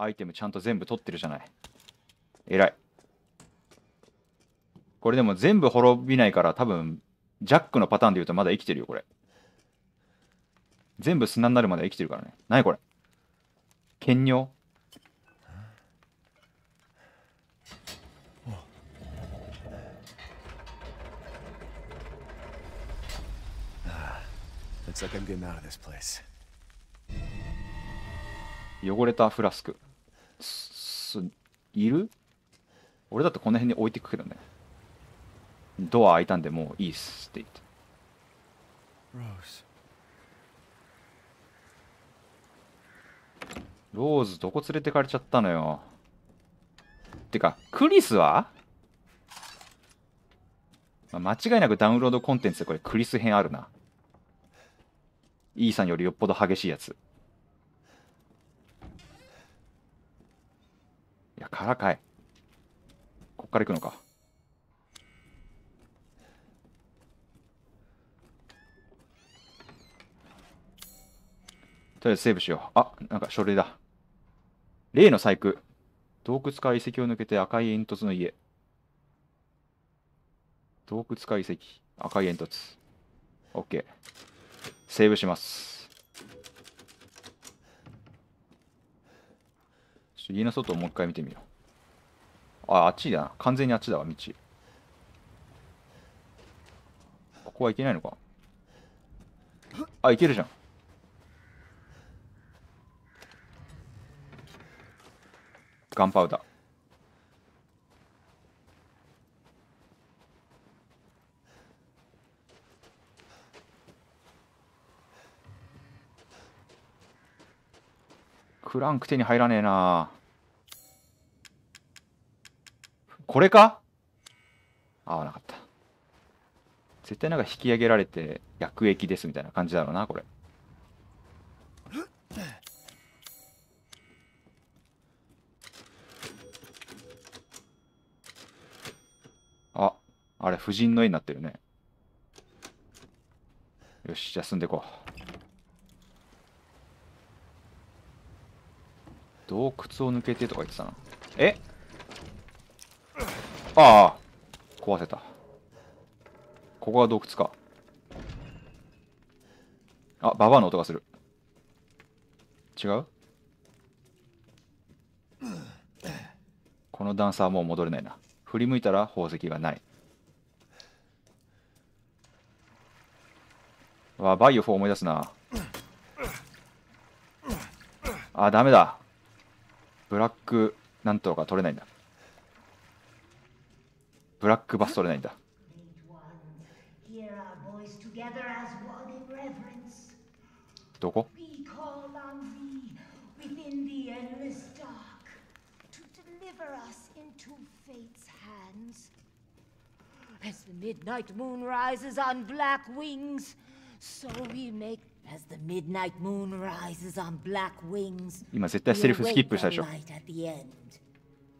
アイテムちゃんと全部取ってるじゃない。偉い。これでも全部滅びないから多分ジャックのパターンで言うとまだ生きてるよこれ。全部砂になるまで生きてるからね。何これ？兼尿？汚れたフラスクすすいる？俺だってこの辺に置いてくけどね。ドア開いたんでもういいっすって言って.ローズどこ連れてかれちゃったのよ。てかクリスは、まあ間違いなくダウンロードコンテンツでこれクリス編あるな。イーさんよりよっぽど激しいやついやからかい。こっから行くのか。とりあえずセーブしよう。あなんか書類だ。例の細工。洞窟か遺跡を抜けて赤い煙突の家。洞窟か遺跡。赤い煙突。OK セーブしますちょ家の外をもう一回見てみよう。ああっちだな。完全にあっちだわ道。ここは行けないのか。あ行けるじゃん。ガンパウダー。クランク手に入らねえな。これか？合わなかった。絶対なんか引き上げられて薬液ですみたいな感じだろうなこれ。ああれ婦人の絵になってるね。よしじゃあ進んでいこう。洞窟を抜けてとか言ってたな。え？ああ。壊せた。ここが洞窟か。あババアの音がする。違う？この段差はもう戻れないな。振り向いたら宝石がない。わバイオ4思い出すな。あダメだ。ブラックなんとか取れないんだ。ブラックバス取れないんだ Hear our voice together as one in reverence. どこ We call on thee within the endless dark to deliver us into fate's hands. As the midnight moon rises on black wings, so we make. As the midnight moon rises on black wings, 今絶対 we セリフスキッ await プしたで the しょ light at the end.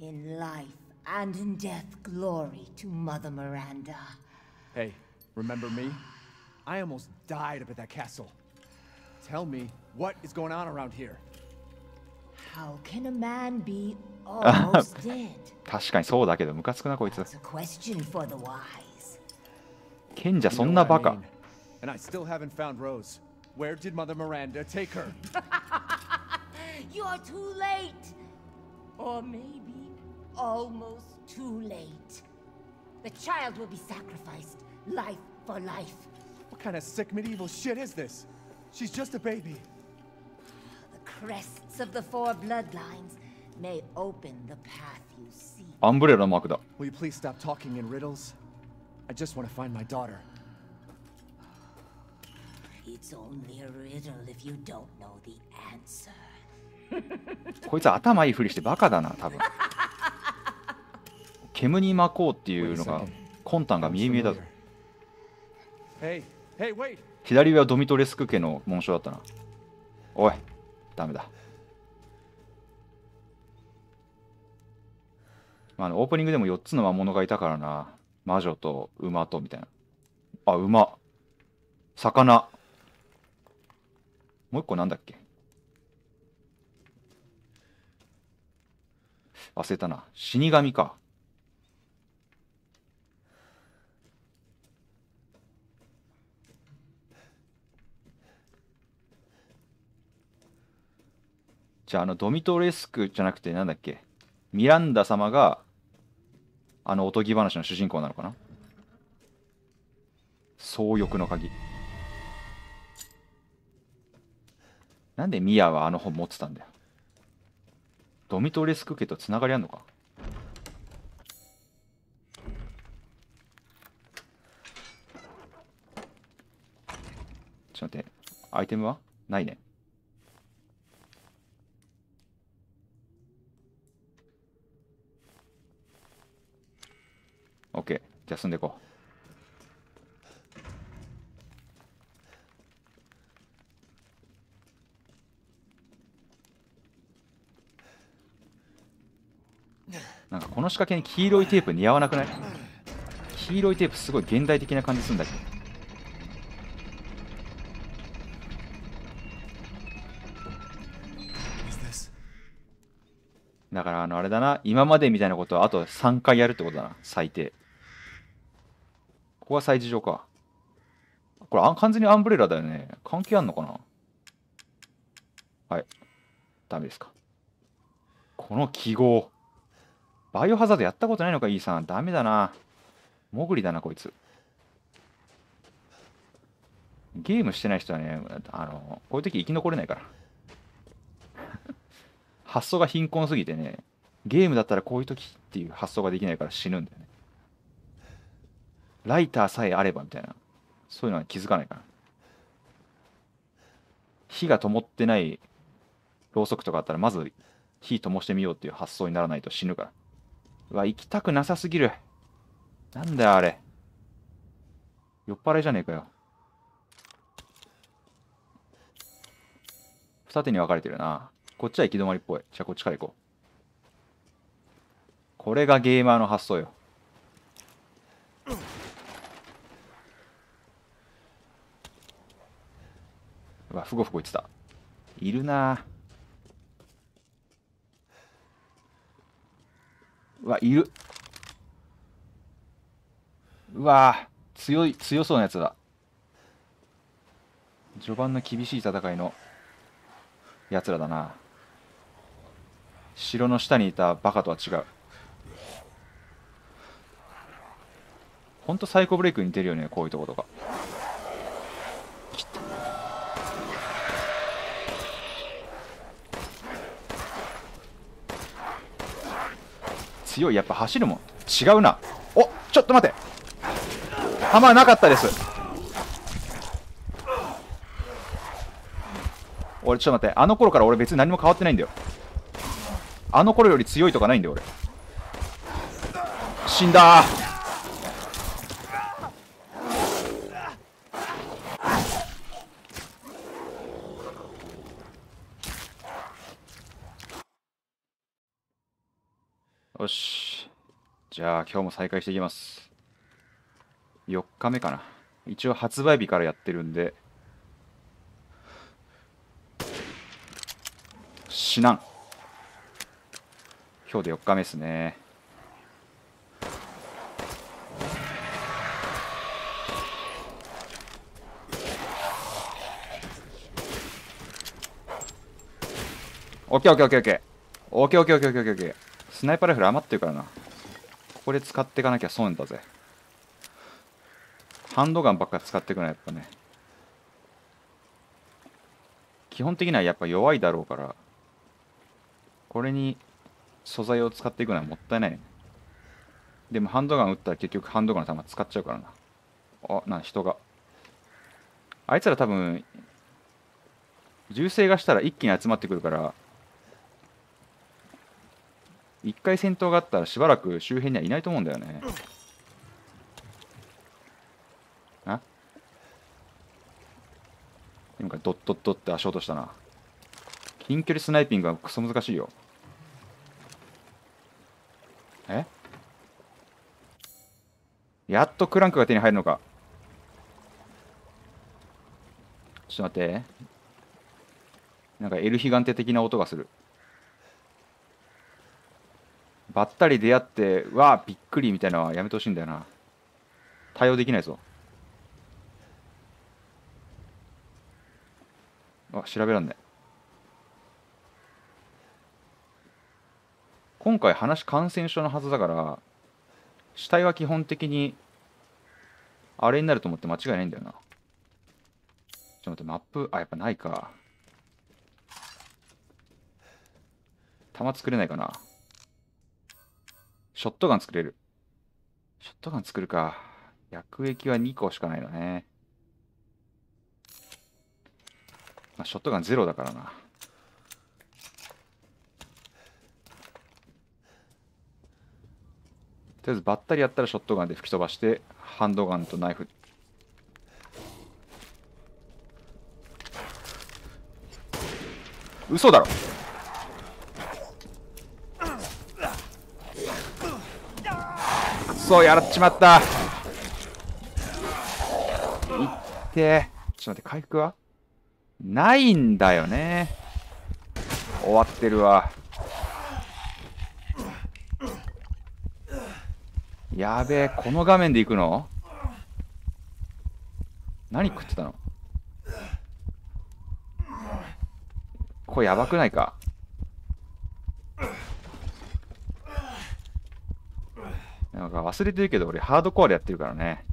In life and in death, glory to Mother Miranda. Hey, remember me? I almost died up at that castle. Tell me, what is going on around here? How can a man be almost dead? 確かにそうだけどムカつくなこいつ That's a question for the wise. 賢者 You そ know んな what I バカ mean. And I still haven't found Rose. Where did Mother Miranda take her? You're too late. Or maybe almost too late. The child will be sacrificed, life for life. what kind of sick medieval shit is this? She's just a baby. The crests of the four bloodlines may open the path you seek. アンブレラのマークだ Will you please stop talking in riddles? I just want to find my daughter. It's only a riddle if you don't know the answer. こいつ頭いいふりしてバカだな多分 煙に巻こうっていうのが魂胆が見え見えだぞ!左上はドミトレスク家の紋章だったな。おいダメだ。まあオープニングでも4つの魔物がいたからな。魔女と馬とみたいな。あ馬。魚。もう一個なんだっけ？忘れたな。死神かじゃああのドミトレスクじゃなくてなんだっけ？ミランダ様があのおとぎ話の主人公なのかな？総欲の鍵。なんでミアはあの本持ってたんだよ？ドミトレスク家とつながりあんのか？ちょっと待ってアイテムは？ないね。OK じゃあ進んでいこう。なんかこの仕掛けに黄色いテープ似合わなくない？黄色いテープすごい現代的な感じするんだけ？どだからあのあれだな。今までみたいなことはあと3回やるってことだな。最低。ここが最事情か。これ完全にアンブレラだよね。関係あんのかな？はい。ダメですか。この記号。バイオハザードやったことないのかイーさんダメだな。モグリだなこいつ。ゲームしてない人はねあのこういう時生き残れないから。発想が貧困すぎてねゲームだったらこういう時っていう発想ができないから死ぬんだよね。ライターさえあればみたいな。そういうのは気づかないから火が灯ってないろうそくとかあったらまず火灯してみようっていう発想にならないと死ぬから。うわ行きたくなさすぎる。なんだよあれ。酔っ払いじゃねえかよ。二手に分かれてるな。こっちは行き止まりっぽい。じゃあこっちから行こう。これがゲーマーの発想よ。うわふごふご言ってた。いるな。うわいる。うわ強い強そうなやつだ。序盤の厳しい戦いのやつらだな。城の下にいたバカとは違う。ほんとサイコブレイクに似てるよねこういうとことか。強いやっぱ走るもん。違うな。おちょっと待って弾なかったです。俺ちょっと待って。あの頃から俺別に何も変わってないんだよ。あの頃より強いとかないんだよ俺。死んだよしじゃあ今日も再開していきます。4日目かな。一応発売日からやってるんで。死なん今日で4日目ですね。オッケーオッケーオッケーオッケー。オッケーオッケーオッケーオッケーオッケーオッケー。スナイパーライフル余ってるからな。ここで使っていかなきゃ損だぜ。ハンドガンばっか使っていくのはやっぱね基本的にはやっぱ弱いだろうからこれに素材を使っていくのはもったいないね。でもハンドガン撃ったら結局ハンドガンの弾使っちゃうからな。あな人が。あいつら多分銃声がしたら一気に集まってくるから一回戦闘があったらしばらく周辺にはいないと思うんだよね。あ？今かドッドッドって足音したな。近距離スナイピングはクソ難しいよ。え？やっとクランクが手に入るのか。ちょっと待って。なんかエルヒガンテ的な音がする。ばったり出会ってわあびっくりみたいなのはやめてほしいんだよな。対応できないぞ。あ調べらんね今回話感染症のはずだから死体は基本的にあれになると思って間違いないんだよな。ちょっと待ってマップあやっぱないか。弾作れないかな。ショットガン作れる。ショットガン作るか。薬液は2個しかないのね。まあ、ショットガンゼロだからな。とりあえずバッタリやったらショットガンで吹き飛ばしてハンドガンとナイフ。嘘だろ。そやらっちまった。いって。ちょっと待って回復は？ないんだよね。終わってるわ。やべえこの画面で行くの？何食ってたの？これやばくないか？か忘れてるけど俺ハードコアでやってるからね。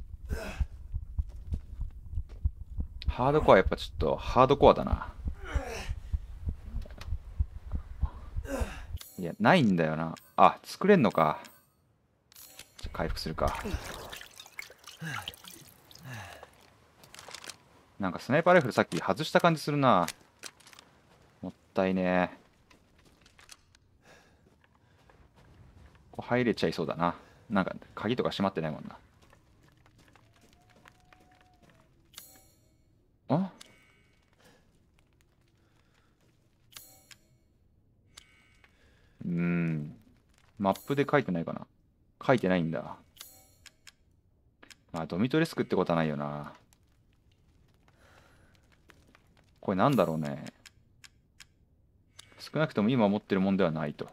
ハードコアやっぱちょっとハードコアだな。いやないんだよな。あ作れんのか。回復するか。なんかスナイパーライフルさっき外した感じするな。もったいねこう入れちゃいそうだな。なんか鍵とか閉まってないもんな。あ？うん。マップで書いてないかな。書いてないんだ。まあドミトレスクってことはないよな。これなんだろうね。少なくとも今持ってるもんではないと。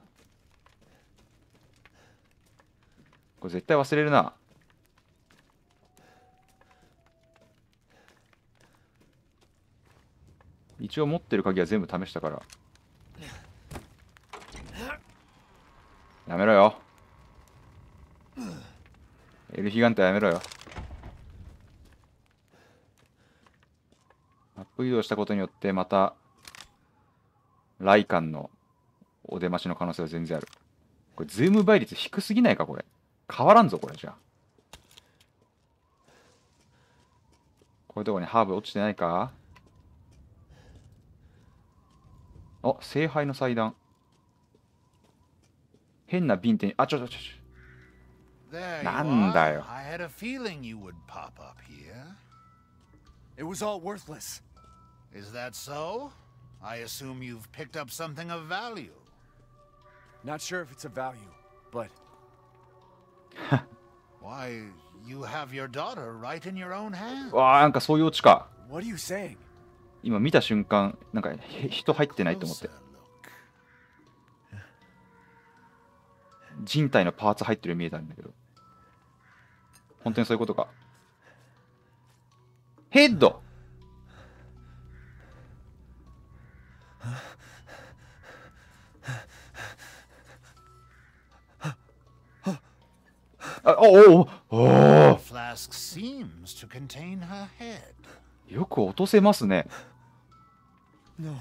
これ絶対忘れるな。一応持ってる鍵は全部試したから。やめろよ。エルヒガンテやめろよ。マップ移動したことによってまたライカンのお出ましの可能性は全然ある。これズーム倍率低すぎないかこれ。変わらんぞこれじゃあこういうとこにハーブ落ちてないかあ聖杯の祭壇変な瓶手にあちょちょちょちょなんだ.よ I had a feeling you would pop up here. It was all worthless. Is that so? I assume you've picked up something of value. Not sure if it's a value, but Why, you have your daughter right in your own hand わあ、なんかそういうオチか。今見た瞬間、なんか人入ってないと思って。人体のパーツ入ってるように見えたんだけど。本当にそういうことか。ヘッド あおおおお The flask seems to contain her head. よく落とせますね No.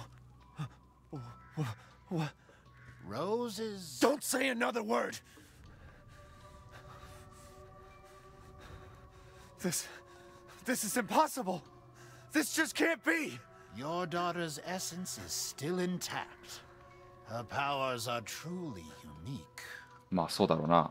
What? Rose is. Don't say another word. This this is impossible. This just can't be. Your daughter's essence is still intact. Her powers are truly unique. まあそうだろうな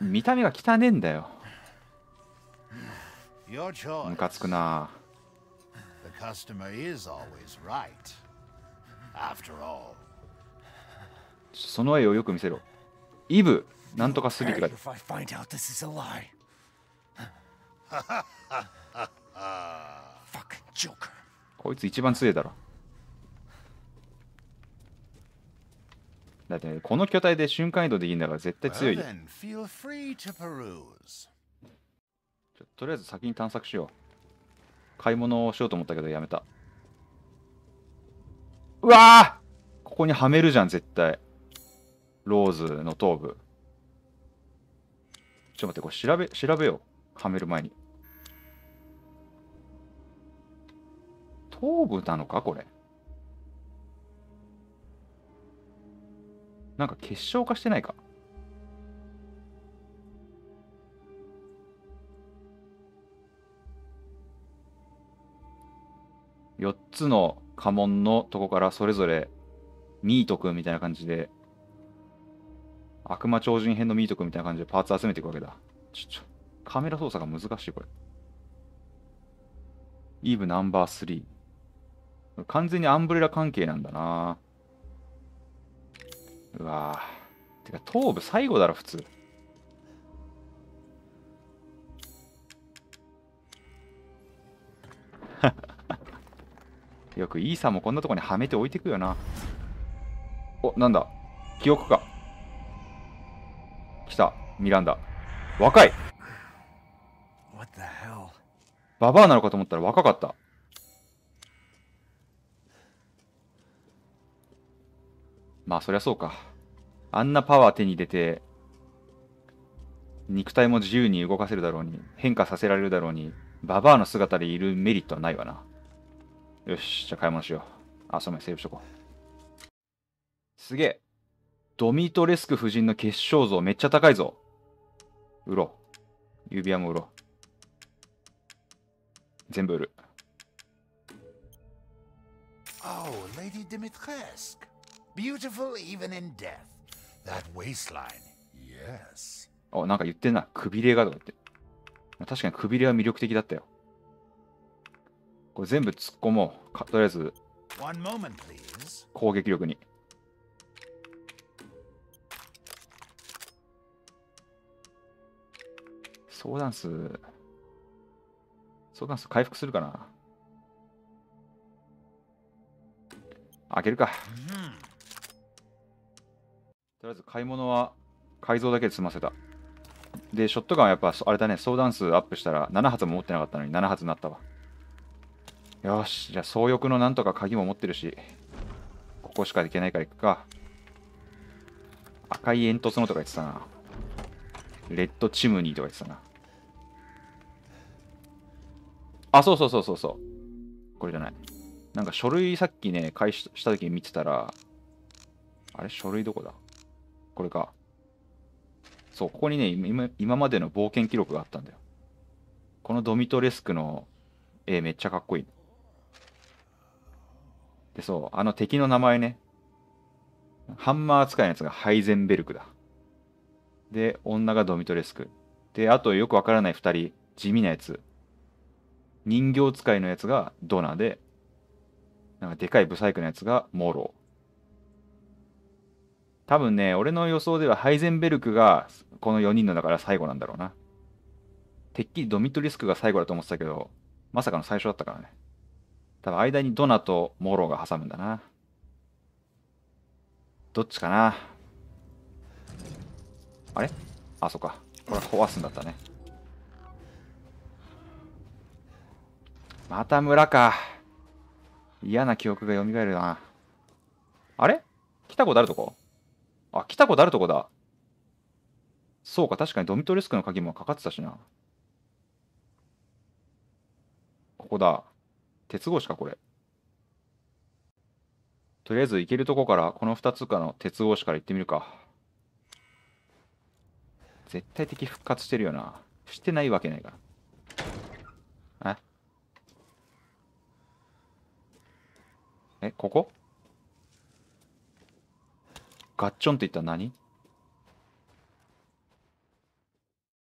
見た目が汚ねんだよ。ムカつくな。The customer is always right. After all. その絵をよく見せろ。イブなんとかすぎくれフこいつ一番強いだろ。だってこの巨体で瞬間移動できるんだから絶対強いよ。とりあえず先に探索しよう。買い物をしようと思ったけどやめた。うわー！ここにはめるじゃん絶対。ローズの頭部。ちょっと待ってこれ調べ調べよう。はめる前に。頭部なのかこれ？なんか結晶化してないか？4つの家紋のとこからそれぞれミートくんみたいな感じで悪魔超人編のミートくんみたいな感じでパーツ集めていくわけだ。ちょちょカメラ操作が難しいこれ。イーブナンバー3完全にアンブレラ関係なんだな。うわぁてか頭部最後だろ普通。よくイーサもこんなとこにはめて置いてくよな。おなんだ。記憶か。来た。ミランダ。若い?ババアなのかと思ったら若かったまあそりゃそうか。あんなパワー手に入れて肉体も自由に動かせるだろうに変化させられるだろうにババアの姿でいるメリットはないわな。よしじゃあ買い物しよう。あそうめんセーブしとこう。すげえ。ドミトレスク夫人の結晶像めっちゃ高いぞ。売ろう。指輪も売ろう。全部売る。Oh, Lady Dimitrescu. Beautiful even in death. That waistline. Yes. あ、なんか言ってんな。くびれがとか言って。確かにくびれは魅力的だったよ。これ全部突っ込もう。かとりあえず.攻撃力に。相談数。相談数回復するかな開けるか。とりあえず買い物は改造だけで済ませた。で、ショットガンはやっぱ、あれだね、相談数アップしたら7発も持ってなかったのに7発になったわ。よし、じゃあ、総翼のなんとか鍵も持ってるし、ここしか行けないから行くか。赤い煙突のとか言ってたな。レッドチムニーとか言ってたな。あ、そうそうそうそうそう。これじゃない。なんか書類さっきね、開始した時に見てたら、あれ？書類どこだ？これか。そう、ここにね、今今までの冒険記録があったんだよ。このドミトレスクの絵めっちゃかっこいい。で、そう、あの敵の名前ね。ハンマー使いのやつがハイゼンベルクだ。で、女がドミトレスク。で、あとよくわからない二人、地味なやつ。人形使いのやつがドナで、なんかでかいブサイクのやつがモロー。多分ね、俺の予想ではハイゼンベルクがこの4人のだから最後なんだろうな。てっきりドミトリスクが最後だと思ってたけど、まさかの最初だったからね。多分間にドナとモローが挟むんだな。どっちかなあれ？あ、そっか。これは壊すんだったね。また村か。嫌な記憶が蘇るな。あれ？来たことあるとこ？あ、来たことあるとこだ。そうか、確かにドミトリスクの鍵もかかってたしな。ここだ。鉄格子か、これ。とりあえず行けるとこから、この2つかの鉄格子から行ってみるか。絶対的復活してるよな。してないわけないから。え？え、ここ？ガッチョンって言ったら何？